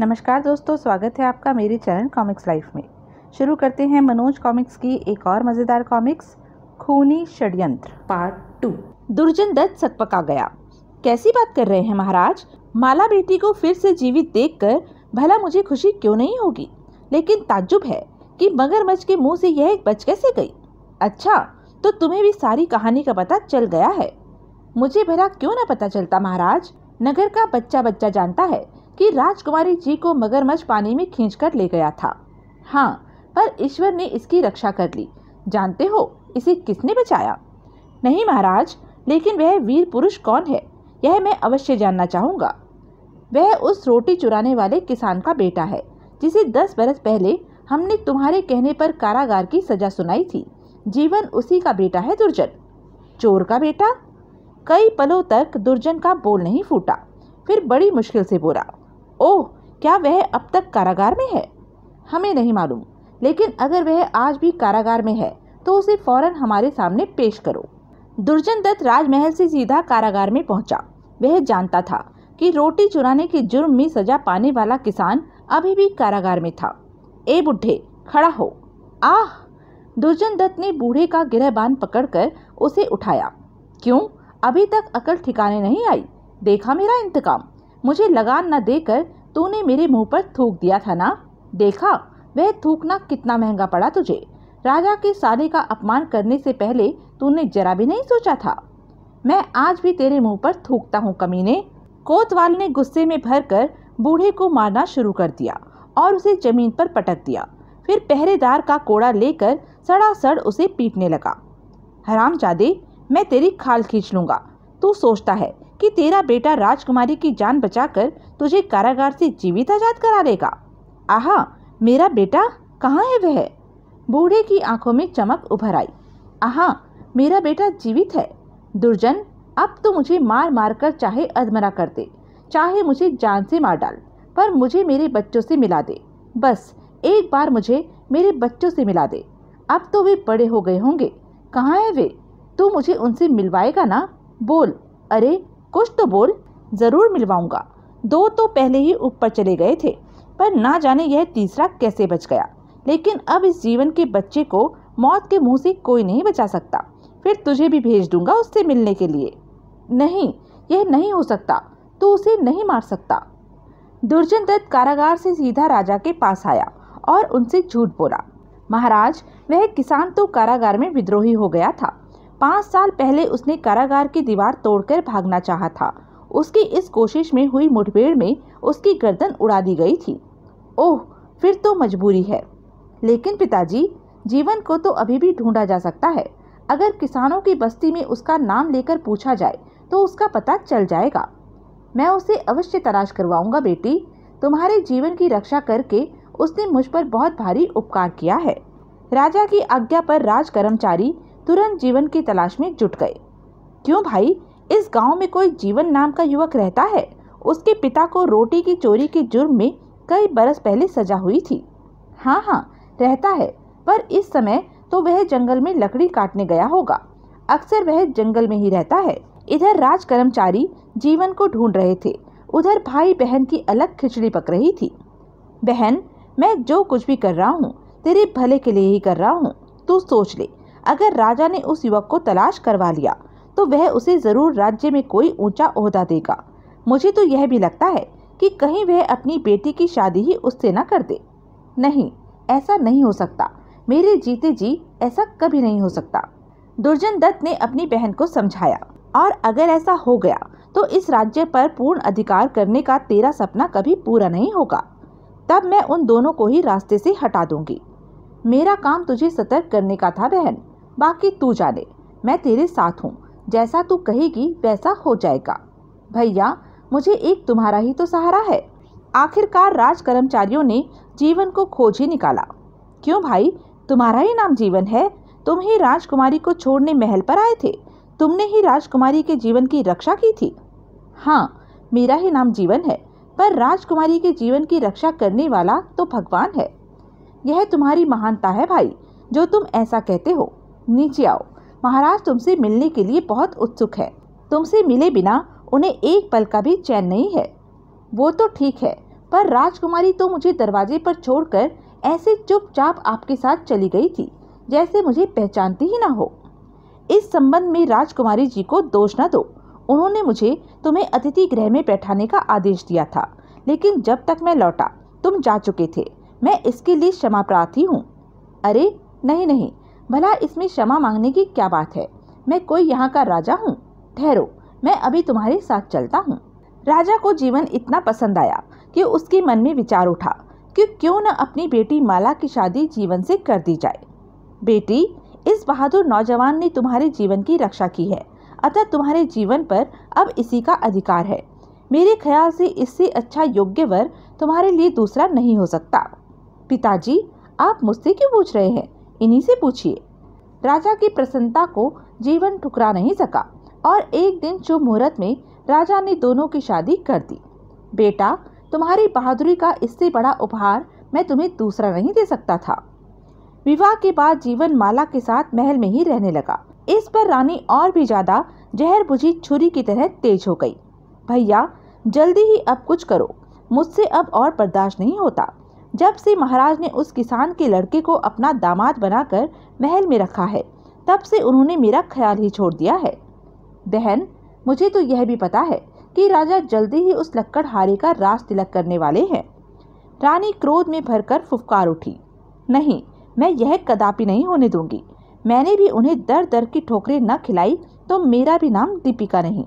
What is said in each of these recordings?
नमस्कार दोस्तों स्वागत है आपका मेरे चैनल कॉमिक्स लाइफ में। शुरू करते हैं मनोज कॉमिक्स की एक और मज़ेदार कॉमिक्स खूनी षड्यंत्र। पार्ट टू दुर्जन दत्त सकपका गया। कैसी बात कर रहे हैं महाराज? माला बेटी को फिर से जीवित देखकर भला मुझे खुशी क्यों नहीं होगी? लेकिन ताज्जुब है कि मगरमच्छ के मुँह से यह एक बच कैसे गई? अच्छा तो तुम्हें भी सारी कहानी का पता चल गया है। मुझे भला क्यों ना पता चलता महाराज? नगर का बच्चा बच्चा जानता है कि राजकुमारी जी को मगरमच्छ पानी में खींचकर ले गया था। हाँ पर ईश्वर ने इसकी रक्षा कर ली। जानते हो, इसे किसने बचाया? नहीं महाराज, लेकिन वह वीर पुरुष कौन है? यह मैं अवश्य जानना चाहूँगा। वह उस रोटी चुराने वाले किसान का बेटा है, जिसे दस बरस पहले हमने तुम्हारे कहने पर कारागार की सजा सुनाई थी। जीवन उसी का बेटा है दुर्जन। चोर का बेटा? कई पलों तक दुर्जन का बोल नहीं फूटा। फिर बड़ी मुश्किल से बोला ओह, क्या वह अब तक कारागार में है? हमें नहीं मालूम, लेकिन अगर वह आज भी कारागार में है तो उसे फ़ौरन हमारे सामने पेश करो। दुर्जन दत्त राजमहल से सीधा कारागार में पहुँचा। वह जानता था कि रोटी चुराने के जुर्म में सजा पाने वाला किसान अभी भी कारागार में था। ए बुढ़े, खड़ा हो। आह! दुर्जन दत्त ने बूढ़े का गिरहबान पकड़कर उसे उठाया। क्यों? अभी तक अकल ठिकाने नहीं आई। देखा मेरा इंतकाम। मुझे लगान न देकर तूने मेरे मुँह पर थूक दिया था ना? देखा, वह थूकना कितना महँगा पड़ा तुझे। राजा के साले का अपमान करने से पहले तूने जरा भी नहीं सोचा था? मैं आज भी तेरे मुँह पर थूकता हूँ, कमीने। कोतवाल ने गुस्से में भरकर बूढ़े को मारना शुरू कर दिया और उसे ज़मीन पर पटक दिया। फिर पहरेदार का कोड़ा लेकर सड़ासड़ उसे पीटने लगा। हराम जादे मैं तेरी खाल खींच लूँगा। तू सोचता है कि तेरा बेटा राजकुमारी की जान बचाकर तुझे कारागार से जीवित आज़ाद करा देगा। आहा, मेरा बेटा, कहाँ है वह? बूढ़े की आँखों में चमक उभर आई। आहा, मेरा बेटा जीवित है। दुर्जन, अब तो मुझे मार मार कर चाहे अधमरा कर दे, चाहे मुझे जान से मार डाल, पर मुझे मेरे बच्चों से मिला दे। बस, एक बार मुझे मेरे बच्चों से मिला दे। अब तो वे बड़े हो गए होंगे। कहाँ है वे? तू मुझे उनसे मिलवाएगा ना? बोल। अरे कुछ तो बोल, ज़रूर मिलवाऊँगा। दो तो पहले ही ऊपर चले गए थे, पर ना जाने यह तीसरा कैसे बच गया। लेकिन अब इस जीवन के बच्चे को मौत के मुँह से कोई नहीं बचा सकता। फिर तुझे भी भेज दूँगा उससे मिलने के लिए। नहीं, यह नहीं हो सकता। तू उसे नहीं मार सकता। दुर्जन दत्त कारागार से सीधा राजा के पास आया और उनसे झूठ बोला। महाराज, वह किसान तो कारागार में विद्रोही हो गया था। पाँच साल पहले उसने कारागार की दीवार तोड़कर भागना चाहा था। उसकी इस कोशिश में हुई मुठभेड़ में उसकी गर्दन उड़ा दी गई थी। ओह, फिर तो मजबूरी है। लेकिन पिताजी, जीवन को तो अभी भी ढूंढा जा सकता है। अगर किसानों की बस्ती में उसका नाम लेकर पूछा जाए तो उसका पता चल जाएगा। मैं उसे अवश्य तलाश करवाऊँगा, बेटी। तुम्हारे जीवन की रक्षा करके उसने मुझ पर बहुत भारी उपकार किया है। राजा की आज्ञा पर राज कर्मचारी तुरंत जीवन की तलाश में जुट गए। क्यों भाई? इस गाँव में कोई जीवन नाम का युवक रहता है। उसके पिता को रोटी की चोरी के जुर्म में कई बरस पहले सजा हुई थी। हाँ हाँ रहता है, पर इस समय तो वह जंगल में लकड़ी काटने गया होगा। अक्सर वह जंगल में ही रहता है। इधर राज कर्मचारी जीवन को ढूंढ रहे थे। उधर भाई बहन की अलग खिचड़ी पक रही थी। बहन, मैं जो कुछ भी कर रहा हूँ, तेरे भले के लिए ही कर रहा हूँ। तू सोच ले। अगर राजा ने उस युवक को तलाश करवा लिया तो वह उसे ज़रूर राज्य में कोई ऊँचा ओहदा देगा। मुझे तो यह भी लगता है कि कहीं वह अपनी बेटी की शादी ही उससे न कर दे। नहीं, ऐसा नहीं हो सकता। मेरे जीते जी ऐसा कभी नहीं हो सकता। दुर्जन दत्त ने अपनी बहन को समझाया, और अगर ऐसा हो गया तो इस राज्य पर पूर्ण अधिकार करने का तेरा सपना कभी पूरा नहीं होगा। तब मैं उन दोनों को ही रास्ते से हटा दूँगी। मेरा काम तुझे सतर्क करने का था, बहन। बाकी तू जाने, मैं तेरे साथ हूँ। जैसा तू कहेगी, वैसा हो जाएगा। भैया, मुझे एक तुम्हारा ही तो सहारा है। आखिरकार राज कर्मचारियों ने जीवन को खोज ही निकाला। क्यों भाई? तुम्हारा ही नाम जीवन है। तुम ही राजकुमारी को छोड़ने महल पर आए थे। तुमने ही राजकुमारी के जीवन की रक्षा की थी। हाँ मेरा ही नाम जीवन है, पर राजकुमारी के जीवन की रक्षा करने वाला तो भगवान है। यह तुम्हारी महानता है भाई, जो तुम ऐसा कहते हो। नीचे आओ। महाराज तुमसे मिलने के लिए बहुत उत्सुक है। तुमसे मिले बिना उन्हें एक पल का भी चैन नहीं है। वो तो ठीक है, पर राजकुमारी तो मुझे दरवाजे पर छोड़कर ऐसे चुपचाप आपके साथ चली गई थी, जैसे मुझे पहचानती ही ना हो। इस संबंध में राजकुमारी जी को दोष न दो। उन्होंने मुझे तुम्हें अतिथि गृह में बैठाने का आदेश दिया था, लेकिन जब तक मैं लौटा, तुम जा चुके थे। मैं इसके लिए क्षमा प्रार्थी हूँ। अरे, नहीं नहीं भला इसमें क्षमा मांगने की क्या बात है? मैं कोई यहाँ का राजा हूँ? ठहरो, मैं अभी तुम्हारे साथ चलता हूँ। राजा को जीवन इतना पसंद आया कि उसके मन में विचार उठा कि क्यों न अपनी बेटी माला की शादी जीवन से कर दी जाए। बेटी, इस बहादुर नौजवान ने तुम्हारे जीवन की रक्षा की है, अतः तुम्हारे जीवन पर अब इसी का अधिकार है। मेरे ख्याल से इससे अच्छा योग्य वर तुम्हारे लिए दूसरा नहीं हो सकता। पिताजी, आप मुझसे क्यों पूछ रहे हैं? इन्हीं से पूछिए। राजा की प्रसन्नता को जीवन ठुकरा नहीं सका और एक दिन शुभ मुहूर्त में राजा ने दोनों की शादी कर दी। बेटा, तुम्हारी बहादुरी का इससे बड़ा उपहार मैं तुम्हें दूसरा नहीं दे सकता था। विवाह के बाद जीवन माला के साथ महल में ही रहने लगा। इस पर रानी और भी ज़्यादा जहर बुझी छुरी की तरह तेज हो गई। भैया, जल्दी ही अब कुछ करो, मुझसे अब और बर्दाश्त नहीं होता। जब से महाराज ने उस किसान के लड़के को अपना दामाद बनाकर महल में रखा है, तब से उन्होंने मेरा ख्याल ही छोड़ दिया है। बहन, मुझे तो यह भी पता है कि राजा जल्दी ही उस लक्कड़ हारे का रास तिलक करने वाले हैं। रानी क्रोध में भरकर फुफकार उठी। नहीं, मैं यह कदापि नहीं होने दूँगी। मैंने भी उन्हें दर दर की ठोकरें न खिलाई तो मेरा भी नाम दीपिका नहीं।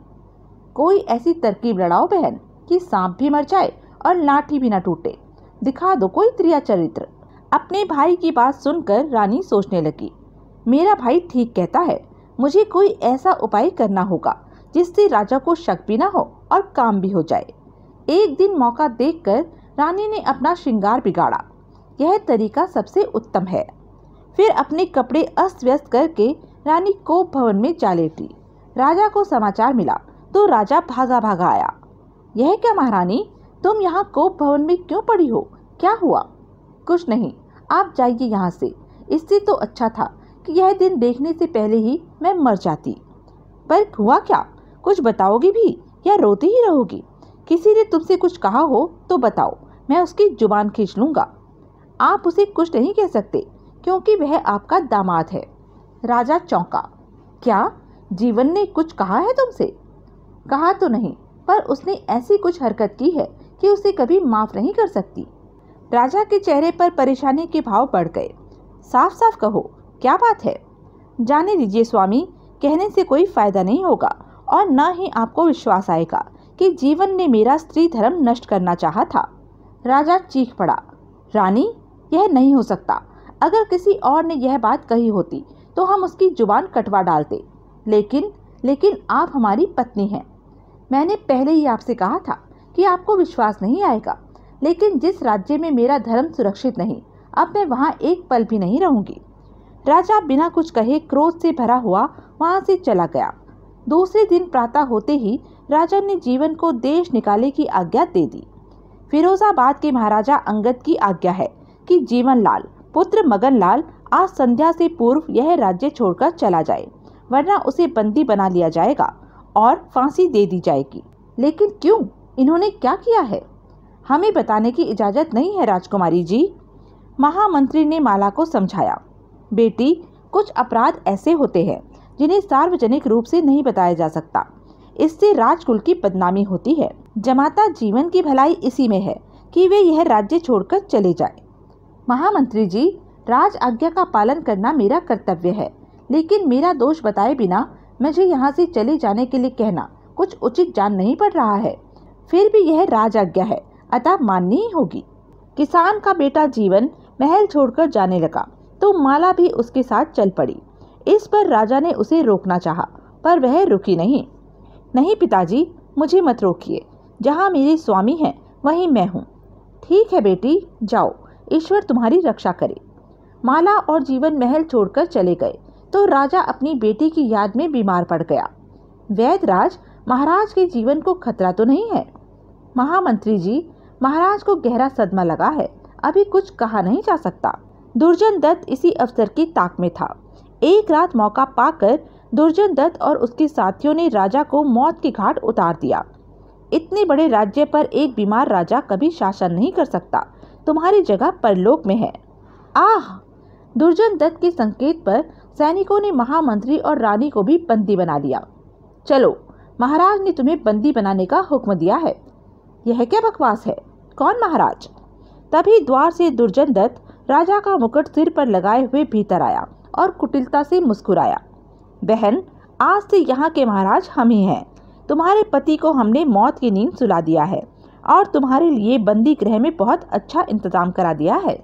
कोई ऐसी तरकीब लड़ाओ बहन, कि सांप भी मर जाए और लाठी भी न टूटे। दिखा दो कोई त्रिया चरित्र। अपने भाई की बात सुनकर रानी सोचने लगी। मेरा भाई ठीक कहता है, मुझे कोई ऐसा उपाय करना होगा, जिससे राजा को शक भी ना हो और काम भी हो जाए। एक दिन मौका देखकर रानी ने अपना श्रृंगार बिगाड़ा। यह तरीका सबसे उत्तम है। फिर अपने कपड़े अस्त व्यस्त करके रानी कोप भवन में जा लेटी। राजा को समाचार मिला तो राजा भागा भागा आया। यह क्या महारानी? तुम यहाँ कोप भवन में क्यों पड़ी हो? क्या हुआ? कुछ नहीं। आप जाइए यहाँ से। इससे तो अच्छा था कि यह दिन देखने से पहले ही मैं मर जाती। पर हुआ क्या? कुछ बताओगी भी? या रोती ही रहोगी? किसी ने तुमसे कुछ कहा हो तो बताओ। मैं उसकी ज़ुबान खींच लूँगा। आप उसे कुछ नहीं कह सकते, क्योंकि वह आपका दामाद है। राजा चौंका। क्या? जीवन ने कुछ कहा है तुमसे? कहा तो नहीं, पर उसने ऐसी कुछ हरकत की है कि उसे कभी माफ़ नहीं कर सकती। राजा के चेहरे पर परेशानी के भाव बढ़ गए। साफ़ साफ़ कहो, क्या बात है? जाने दीजिए स्वामी, कहने से कोई फ़ायदा नहीं होगा और न ही आपको विश्वास आएगा कि जीवन ने मेरा स्त्री धर्म नष्ट करना चाहा था। राजा चीख पड़ा, रानी, यह नहीं हो सकता। अगर किसी और ने यह बात कही होती तो हम उसकी ज़ुबान कटवा डालते। लेकिन लेकिन आप हमारी पत्नी हैं। मैंने पहले ही आपसे कहा था कि आपको विश्वास नहीं आएगा। लेकिन जिस राज्य में मेरा धर्म सुरक्षित नहीं, अब मैं वहाँ एक पल भी नहीं रहूँगी। राजा बिना कुछ कहे क्रोध से भरा हुआ वहाँ से चला गया। दूसरे दिन प्रातः होते ही राजा ने जीवन को देश निकाले की आज्ञा दे दी। फिरोजाबाद के महाराजा अंगद की आज्ञा है कि जीवन लाल पुत्र मगन लाल आज संध्या से पूर्व यह राज्य छोड़कर चला जाए, वरना उसे बंदी बना लिया जाएगा और फांसी दे दी जाएगी। लेकिन क्यों? इन्होंने क्या किया है? हमें बताने की इजाज़त नहीं है, राजकुमारी जी। महामंत्री ने माला को समझाया। बेटी, कुछ अपराध ऐसे होते हैं, जिन्हें सार्वजनिक रूप से नहीं बताया जा सकता। इससे राजकुल की बदनामी होती है। जमाता जीवन की भलाई इसी में है कि वे यह राज्य छोड़कर चले जाए। महामंत्री जी, राज आज्ञा का पालन करना मेरा कर्तव्य है, लेकिन मेरा दोष बताए बिना मुझे यहाँ से चले जाने के लिए कहना कुछ उचित जान नहीं पड़ रहा है। फिर भी यह राज आज्ञा है। अतः माननी ही होगी। किसान का बेटा जीवन महल छोड़कर जाने लगा तो माला भी उसके साथ चल पड़ी। इस पर राजा ने उसे रोकना चाहा, पर वह रुकी नहीं। नहीं पिताजी, मुझे मत रोकिए। जहाँ मेरे स्वामी हैं, वहीं मैं हूँ। ठीक है बेटी, जाओ। ईश्वर तुम्हारी रक्षा करे। माला और जीवन महल छोड़कर चले गए तो राजा अपनी बेटी की याद में बीमार पड़ गया। वैदराज महाराज के जीवन को खतरा तो नहीं है? महामंत्री जी, महाराज को गहरा सदमा लगा है। अभी कुछ कहा नहीं जा सकता। दुर्जन दत्त इसी अवसर की ताक में था। एक रात मौका पाकर दुर्जन दत्त और उसके साथियों ने राजा को मौत के घाट उतार दिया। इतने बड़े राज्य पर एक बीमार राजा कभी शासन नहीं कर सकता। तुम्हारी जगह परलोक में है। आह! दुर्जन दत्त के संकेत पर सैनिकों ने महामंत्री और रानी को भी बंदी बना लिया। चलो, महाराज ने तुम्हें बंदी बनाने का हुक्म दिया है। यह क्या बकवास है? कौन महाराज? तभी द्वार से दुर्जन दत्त राजा का मुकुट सिर पर लगाए हुए भीतर आया और कुटिलता से मुस्कुराया। बहन, आज से यहाँ के महाराज हम ही हैं। तुम्हारे पति को हमने मौत की नींद सुला दिया है और तुम्हारे लिए बंदी गृह में बहुत अच्छा इंतज़ाम करा दिया है।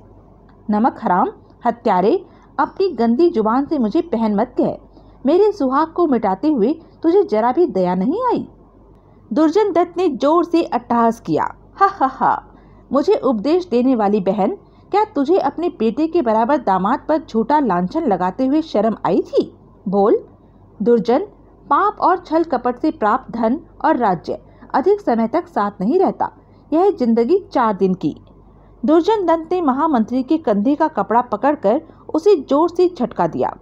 नमक हराम, हत्यारे, अपनी गंदी ज़ुबान से मुझे पहन मत कह। मेरे सुहाग को मिटाते हुए तुझे जरा भी दया नहीं आई? दुर्जन दत्त ने ज़ोर से अट्टहास किया। हा हा हा, मुझे उपदेश देने वाली बहन, क्या तुझे अपने बेटे के बराबर दामाद पर झूठा लांछन लगाते हुए शर्म आई थी? बोल, दुर्जन, पाप और छल कपट से प्राप्त धन और राज्य अधिक समय तक साथ नहीं रहता। यह ज़िंदगी चार दिन की। दुर्जन दंत ने महामंत्री के कंधे का कपड़ा पकड़कर उसे ज़ोर से झटका दिया।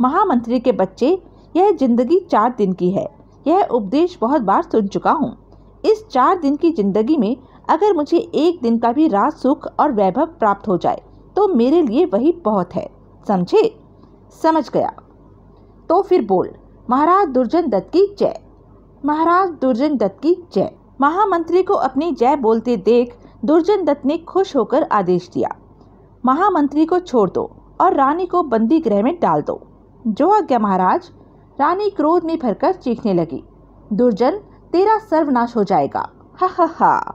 महामंत्री के बच्चे, यह ज़िंदगी चार दिन की है। यह उपदेश बहुत बार सुन चुका हूँ। इस चार दिन की ज़िंदगी में अगर मुझे एक दिन का भी राज सुख और वैभव प्राप्त हो जाए तो मेरे लिए वही बहुत है। समझे? समझ गया। तो फिर बोल, महाराज दुर्जन दत्त की जय। महाराज दुर्जन दत्त की जय। महामंत्री को अपनी जय बोलते देख दुर्जन दत्त ने खुश होकर आदेश दिया। महामंत्री को छोड़ दो और रानी को बंदी गृह में डाल दो। जो आज्ञा महाराज रानी क्रोध में भरकर चीखने लगी। दुर्जन, तेरा सर्वनाश हो जाएगा। हा हा हा।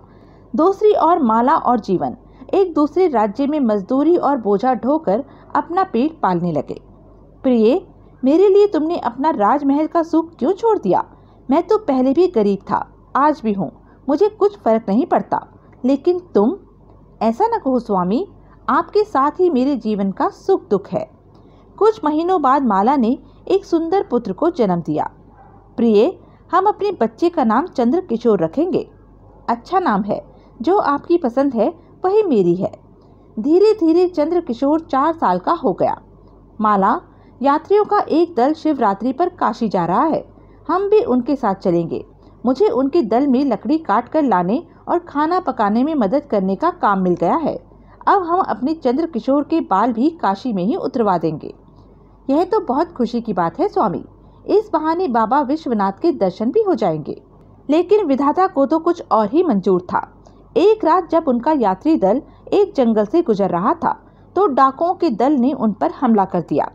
दूसरी ओर माला और जीवन। एक दूसरे राज्य में मजदूरी और बोझा ढोकर अपना पेट पालने लगे। प्रिय, मेरे लिए तुमने अपना राजमहल का सुख क्यों छोड़ दिया? मैं तो पहले भी गरीब था, आज भी हूँ। मुझे कुछ फ़र्क नहीं पड़ता। लेकिन तुम, ऐसा न कहो स्वामी, आपके साथ ही मेरे जीवन का सुख दुख है। कुछ महीनों बाद माला ने एक सुंदर पुत्र को जन्म दिया। प्रिय, हम अपने बच्चे का नाम चंद्र किशोर रखेंगे। अच्छा नाम है। जो आपकी पसंद है, वही मेरी है। धीरे धीरे चंद्र किशोर चार साल का हो गया। माला, यात्रियों का एक दल शिवरात्रि पर काशी जा रहा है। हम भी उनके साथ चलेंगे। मुझे उनके दल में लकड़ी काट कर लाने और खाना पकाने में मदद करने का काम मिल गया है। अब हम अपने चंद्र किशोर के बाल भी काशी में ही उतरवा देंगे। यह तो बहुत खुशी की बात है, स्वामी। इस बहाने बाबा विश्वनाथ के दर्शन भी हो जाएँगे। लेकिन विधाता को तो कुछ और ही मंजूर था। एक रात जब उनका यात्री दल एक जंगल से गुजर रहा था तो डाकुओं के दल ने उन पर हमला कर दिया।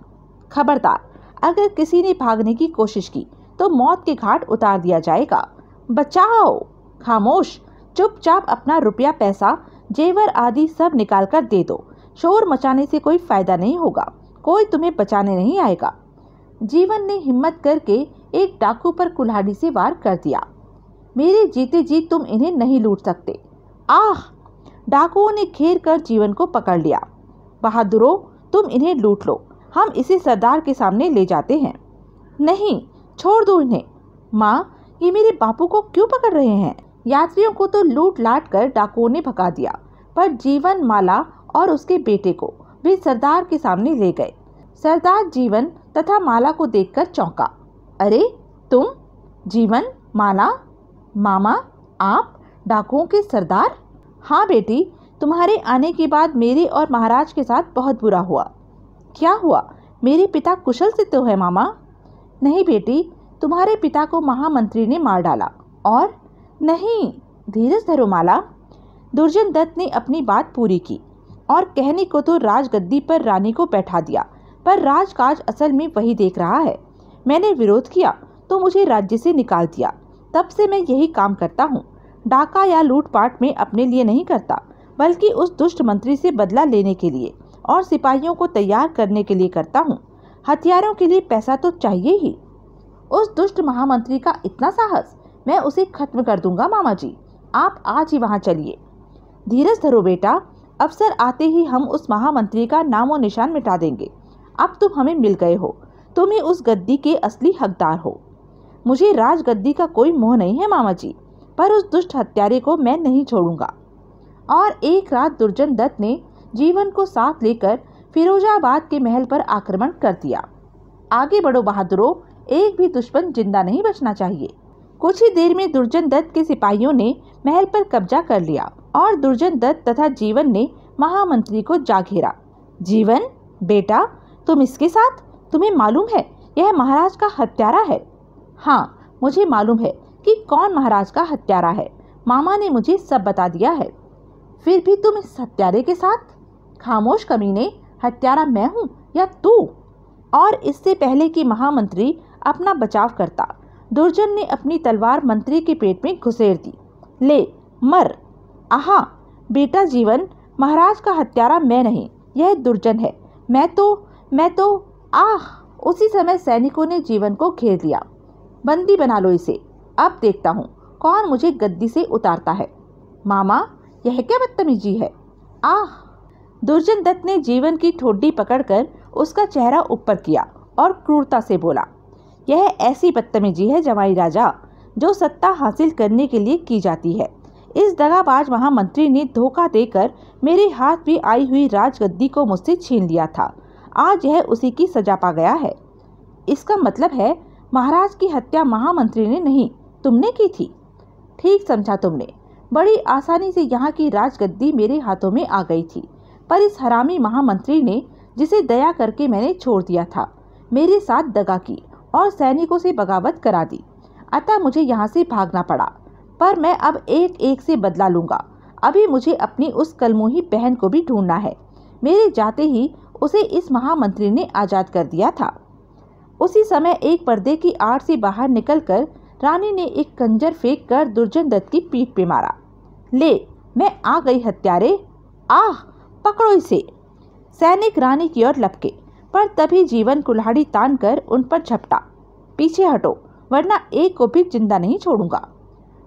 खबरदार, अगर किसी ने भागने की कोशिश की तो मौत के घाट उतार दिया जाएगा। बचाओ! खामोश, चुपचाप अपना रुपया, पैसा, जेवर आदि सब निकाल कर दे दो। शोर मचाने से कोई फ़ायदा नहीं होगा। कोई तुम्हें बचाने नहीं आएगा। जीवन ने हिम्मत करके एक डाकू पर कुल्हाड़ी से वार कर दिया। मेरे जीते जी तुम इन्हें नहीं लूट सकते। आह! डाकुओं ने घेर कर जीवन को पकड़ लिया। बहादुरों, तुम इन्हें लूट लो। हम इसे सरदार के सामने ले जाते हैं। नहीं, छोड़ दो इन्हें। माँ, ये मेरे बापू को क्यों पकड़ रहे हैं? यात्रियों को तो लूट लाट कर डाकुओं ने भगा दिया, पर जीवन माला और उसके बेटे को वे सरदार के सामने ले गए। सरदार जीवन तथा माला को देखकर चौंका। अरे, तुम? जीवन, माला? मामा, आप? डाकुओं के सरदार? हाँ बेटी, तुम्हारे आने के बाद मेरे और महाराज के साथ बहुत बुरा हुआ। क्या हुआ? मेरे पिता कुशल से तो है, मामा। नहीं बेटी, तुम्हारे पिता को महामंत्री ने मार डाला। और? नहीं, धीरज धरो, माला। दुर्जन दत्त ने अपनी बात पूरी की और कहने को तो राजगद्दी पर रानी को बैठा दिया। पर राजकाज असल में वही देख रहा है। मैंने विरोध किया तो मुझे राज्य से निकाल दिया। तब से मैं यही काम करता हूँ। डाका या लूटपाट में अपने लिए नहीं करता, बल्कि उस दुष्ट मंत्री से बदला लेने के लिए और सिपाहियों को तैयार करने के लिए करता हूँ। हथियारों के लिए पैसा तो चाहिए ही। उस दुष्ट महामंत्री का इतना साहस, मैं उसे खत्म कर दूँगा मामा जी। आप आज ही वहाँ चलिए। धीरज धरो बेटा, अफसर आते ही हम उस महामंत्री का नामो निशान मिटा देंगे। अब तुम हमें मिल गए हो। तुम ही उस गद्दी के असली हकदार हो। मुझे राज गद्दी का कोई मोह नहीं है, मामा जी, पर उस दुष्ट हत्यारे को मैं नहीं छोड़ूँगा। और एक रात दुर्जन दत्त ने जीवन को साथ लेकर फिरोजाबाद के महल पर आक्रमण कर दिया। आगे बढ़ो बहादुरों, एक भी दुश्मन ज़िंदा नहीं बचना चाहिए। कुछ ही देर में दुर्जन दत्त के सिपाहियों ने महल पर कब्जा कर लिया और दुर्जन दत्त तथा जीवन ने महामंत्री को जा घेरा। जीवन, बेटा तुम इसके साथ? तुम्हें मालूम है, यह महाराज का हत्यारा है? हाँ मुझे मालूम है कि कौन महाराज का हत्यारा है। मामा ने मुझे सब बता दिया है। फिर भी तुम इस हत्यारे के साथ? खामोश कमीने, हत्यारा मैं हूँ या तू? और इससे पहले कि महामंत्री अपना बचाव करता, दुर्जन ने अपनी तलवार मंत्री के पेट में घुसेर दी। ले, मर। आहा, बेटा जीवन, महाराज का हत्यारा मैं नहीं, यह दुर्जन है। मैं तो मैं तो आह, उसी समय सैनिकों ने जीवन को घेर लिया। बंदी बना लो इसे। अब देखता हूँ, कौन मुझे गद्दी से उतारता है। मामा, यह क्या बदतमीजी है? आह, दुर्जन दत्त ने जीवन की ठोडी पकड़कर उसका चेहरा ऊपर किया और क्रूरता से बोला, यह ऐसी बदतमीजी है जवाई राजा, जो सत्ता हासिल करने के लिए की जाती है। इस दगाबाज महामंत्री ने धोखा देकर मेरे हाथ में आई हुई राजगद्दी को मुझसे छीन लिया था। आज यह उसी की सजा पा गया है। इसका मतलब है, महाराज की हत्या महामंत्री ने नहीं, तुमने की थी। ठीक समझा तुमने। बड़ी आसानी से यहाँ की राजगद्दी मेरे हाथों में आ गई थी, पर इस हरामी महामंत्री ने जिसे दया करके मैंने छोड़ दिया था, मेरे साथ दगा की और सैनिकों से बगावत करा दी। अतः मुझे यहाँ से भागना पड़ा, पर मैं अब एक एक से बदला लूँगा। अभी मुझे अपनी उस कलमुही बहन को भी ढूंढना है। मेरे जाते ही उसे इस महामंत्री ने आज़ाद कर दिया था। उसी समय एक पर्दे की आड़ से बाहर निकलकर रानी ने एक कंजर फेंक कर दुर्जन दत्त की पीठ पे मारा। ले, मैं आ गई हत्यारे। आह, पकड़ो इसे। सैनिक रानी की ओर लपके, पर तभी जीवन कुल्हाड़ी तान कर उन पर झपटा। पीछे हटो, वरना एक को भी ज़िंदा नहीं छोड़ूँगा।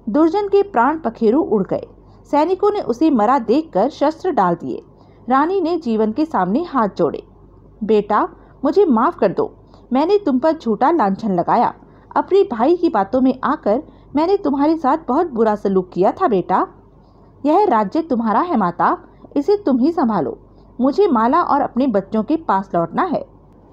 दुर्जन के प्राण पखेरु उड़ गए। सैनिकों ने उसे मरा देखकर शस्त्र डाल दिए। रानी ने जीवन के सामने हाथ जोड़े। बेटा, मुझे माफ़ कर दो। मैंने तुम पर झूठा लांछन लगाया। अपने भाई की बातों में आकर मैंने तुम्हारे साथ बहुत बुरा सलूक किया था, बेटा। यह राज्य तुम्हारा है, माता। इसे तुम ही संभालो। मुझे माला और अपने बच्चों के पास लौटना है।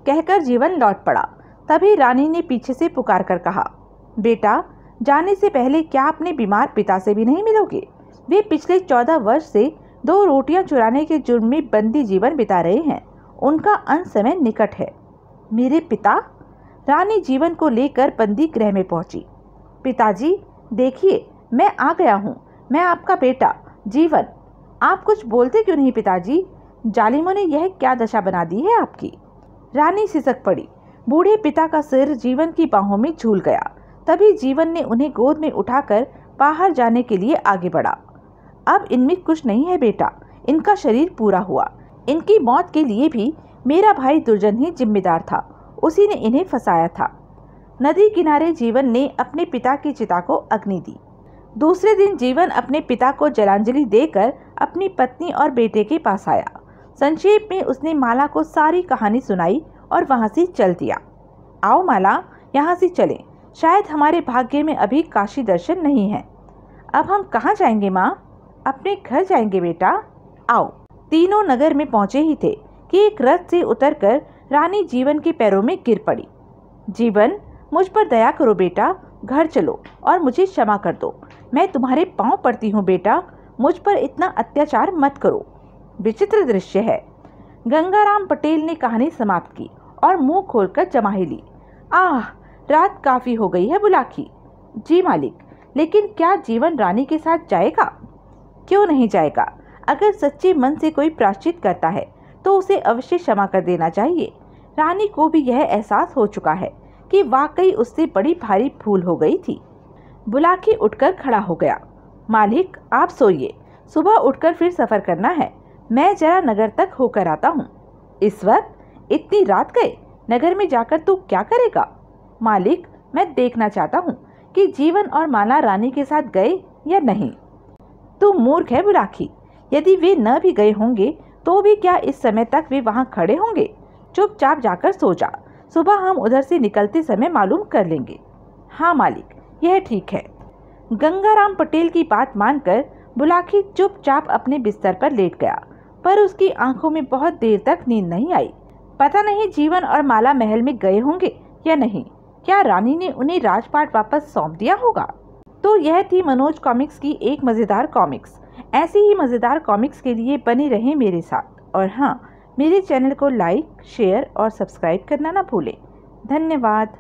कहकर जीवन लौट पड़ा। तभी रानी ने पीछे से पुकार कर कहा, बेटा, जाने से पहले क्या अपने बीमार पिता से भी नहीं मिलोगे? वे पिछले चौदह वर्ष से दो रोटियाँ चुराने के जुर्म में बंदी जीवन बिता रहे हैं। उनका अंत समय निकट है। मेरे पिता रानी जीवन को लेकर बंदी गृह में पहुँची। पिताजी, देखिए, मैं आ गया हूँ। मैं आपका बेटा, जीवन। आप कुछ बोलते क्यों नहीं पिताजी? जालिमों ने यह क्या दशा बना दी है आपकी? रानी सिसक पड़ी। बूढ़े पिता का सिर जीवन की बाहों में झूल गया। तभी जीवन ने उन्हें गोद में उठाकर बाहर जाने के लिए आगे बढ़ा। अब इनमें कुछ नहीं है बेटा। इनका शरीर पूरा हुआ। इनकी मौत के लिए भी मेरा भाई दुर्जन ही जिम्मेदार था। उसी ने इन्हें फंसाया था। नदी किनारे जीवन ने अपने पिता की चिता को अग्नि दी। दूसरे दिन जीवन अपने पिता को जलांजलि देकर अपनी पत्नी और बेटे के पास आया। संक्षेप में उसने माला को सारी कहानी सुनाई और वहाँ से चल दिया। आओ माला, यहाँ से चलें। शायद हमारे भाग्य में अभी काशी दर्शन नहीं है। अब हम कहाँ जाएँगे माँ? अपने घर जाएँगे बेटा। आओ। तीनों नगर में पहुँचे ही थे कि एक रथ से उतरकर रानी जीवन के पैरों में गिर पड़ी। जीवन, मुझ पर दया करो बेटा, घर चलो और मुझे क्षमा कर दो। मैं तुम्हारे पाँव पड़ती हूँ बेटा, मुझ पर इतना अत्याचार मत करो। विचित्र दृश्य है। गंगाराम पटेल ने कहानी समाप्त की और मुँह खोलकर जमाही ली। आह, रात काफ़ी हो गई है बुलाखी। जी मालिक, लेकिन क्या जीवन रानी के साथ जाएगा? क्यों नहीं जाएगा? अगर सच्चे मन से कोई प्राश्चित करता है तो उसे अवश्य क्षमा कर देना चाहिए। रानी को भी यह एहसास हो चुका है कि वाकई उससे बड़ी भारी भूल हो गई थी। बुलाकी उठकर खड़ा हो गया। मालिक, आप सोइए। सुबह उठकर फिर सफ़र करना है। मैं जरा नगर तक होकर आता हूँ। इस वक्त? इतनी रात गए? नगर में जाकर तू क्या करेगा? मालिक, मैं देखना चाहता हूँ कि जीवन और माला रानी के साथ गए या नहीं। तू मूर्ख है बुलाखी यदि वे न भी गए होंगे तो भी क्या इस समय तक वे वहाँ खड़े होंगे? चुपचाप जाकर सो जा। सुबह हम उधर से निकलते समय मालूम कर लेंगे। हाँ मालिक, यह ठीक है। गंगाराम पटेल की बात मानकर बुलाखी चुपचाप अपने बिस्तर पर लेट गया, पर उसकी आँखों में बहुत देर तक नींद नहीं आई। पता नहीं जीवन और माला महल में गए होंगे या नहीं। क्या रानी ने उन्हें राजपाट वापस सौंप दिया होगा? तो यह थी मनोज कॉमिक्स की एक मज़ेदार कॉमिक्स। ऐसी ही मज़ेदार कॉमिक्स के लिए बने रहें मेरे साथ। और हाँ मेरे चैनल को लाइक, शेयर और सब्सक्राइब करना ना भूलें। धन्यवाद।